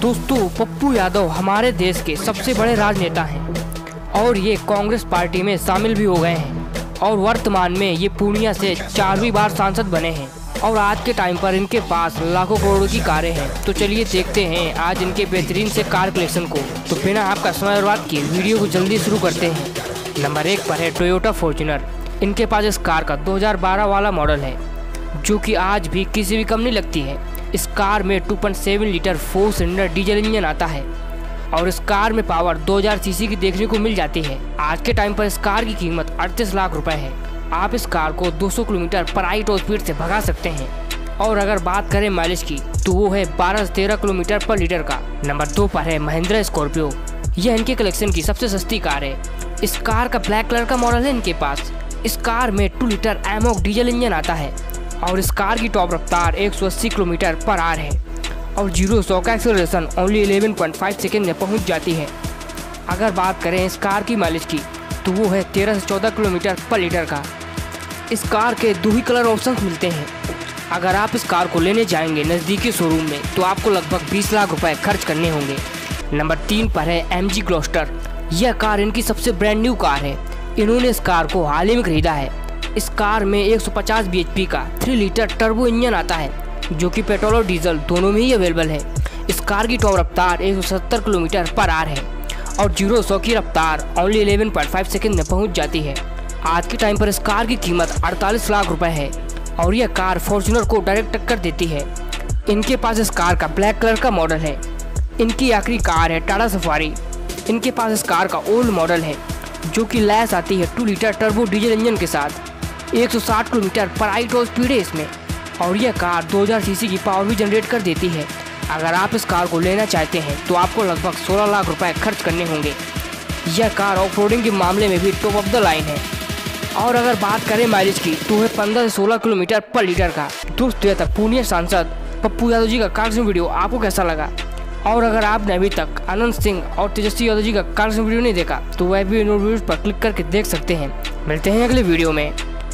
दोस्तों, पप्पू यादव हमारे देश के सबसे बड़े राजनेता हैं। और ये कांग्रेस पार्टी में शामिल भी हो गए हैं। और वर्तमान में ये पूर्णिया से चारवीं बार सांसद बने हैं। और आज के टाइम पर इनके पास लाखों करोड़ों की कारें हैं। तो चलिए देखते हैं आज इनके बेहतरीन से कार कलेक्शन को। तो बिना आपका समय बर्बाद किए वीडियो को जल्दी शुरू करते हैं। नंबर एक पर है टोयोटा फॉर्चुनर इनके पास इस कार का 2012 वाला मॉडल है। जो कि आज भी किसी भी कम नहीं लगती है। इस कार में 2.7 litre four cylinder diesel engine आता है और इस कार में पावर 2000 सीसी की देखने को मिल जाती है। आज के टाइम पर इस कार की कीमत 38 लाख रुपए है। आप इस कार को 200 किलोमीटर पर आई टॉप स्पीड से भगा सकते हैं। और अगर बात करें माइलेज की तो वो है 12 से 13 किलोमीटर पर लीटर का। नंबर दो पर है महिंद्रा स्कॉर्पियो। यह इनके कलेक्शन की सबसे सस्ती कार है। इस कार का ब्लैक कलर का मॉडल है इनके पास। इस कार में टू लीटर एमोक डीजल इंजन आता है। और इस कार की टॉप रफ्तार 180 किलोमीटर पर आर है। और ज़ीरो सौ का एक्सेलरेशन ओनली 11.5 सेकेंड में पहुँच जाती है। अगर बात करें इस कार की माइलेज की तो वो है 13 से 14 किलोमीटर पर लीटर का। इस कार के दो ही कलर ऑप्शन मिलते हैं। अगर आप इस कार को लेने जाएँगे नज़दीकी शोरूम में तो आपको लगभग 20 लाख रुपए खर्च करने होंगे। नंबर तीन पर है एम जी ग्लोस्टर यह कार इनकी सबसे ब्रांड न्यू कार है। इन्होंने इस कार को हाल ही में खरीदा है। इस कार में 150 bhp का 3 लीटर टर्बो इंजन आता है, जो कि पेट्रोल और डीजल दोनों में ही अवेलेबल है। इस कार की टॉप रफ्तार 170 किलोमीटर पर आर है और ज़ीरो सौ की रफ्तार ओनली 11.5 सेकंड में पहुँच जाती है। आज के टाइम पर इस कार की कीमत 48 लाख रुपए है और यह कार फॉर्चुनर को डायरेक्ट टक्कर देती है। इनके पास इस कार का ब्लैक कलर का मॉडल है। इनकी आखिरी कार है टाटा सफारी इनके पास इस कार का ओल्ड मॉडल है, जो कि लैस आती है two litre turbo diesel engine के साथ। 160 किलोमीटर पर आई टॉप स्पीड है इसमें और यह कार 2000 सीसी की पावर भी जनरेट कर देती है। अगर आप इस कार को लेना चाहते हैं तो आपको लगभग 16 लाख रुपए खर्च करने होंगे। यह कार ऑफ़ के मामले में भी टॉप ऑफ़ द लाइन है। और अगर बात करें माइलेज की तो है पंद्रह से सोलह किलोमीटर पर लीटर का। दोस्तों तक पूर्णिया सांसद पप्पू यादव जी का कार्यक्रम वीडियो आपको कैसा लगा? और अगर आपने अभी तक आनंद सिंह और तेजस्वी यादव जी का कार्यक्रम वीडियो नहीं देखा तो वह भी पर क्लिक करके देख सकते हैं। मिलते हैं अगले वीडियो में।